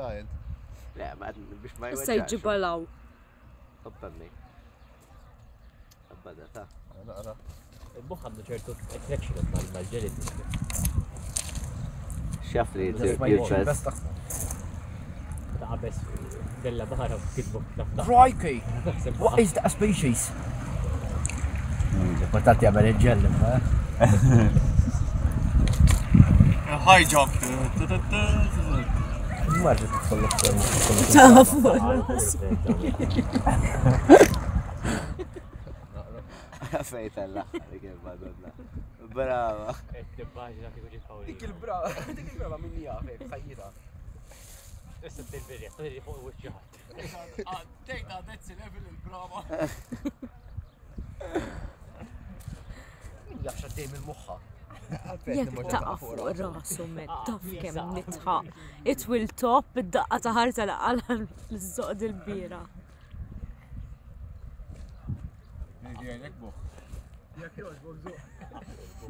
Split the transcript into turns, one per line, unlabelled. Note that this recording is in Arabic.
تايد
لا ما مش ما
يوجع سي جبلاو
حبا مي أبدا
تا.
أنا أنا. البخ عنده شيء
تو اتكشن
مال مال
جلد.
شاف لي
بس تخسر تعب بس دلا بهرب كل
بخ رايكي. وات از ذا سبيشيز بطلت يا
بني الجل
هاي جوك
Tafu.
Fejtella, dik il-madonna. Brava.
Tibbaġina kif ġifaw.
Dik il-brava, dik il-brava minni għafek, xajjita.
Issa t-tilbirja, t-tilbirja fuq il-wicċaħat.
Take that, that's level il-brava.
Jaxxa dejjem il-muħħa.
Jekk taqa fuq rasu med taf kemm nitħaq. It will top id-daqqa ta' ħarta laqala l-żoqd il-bira.
Jek buħ.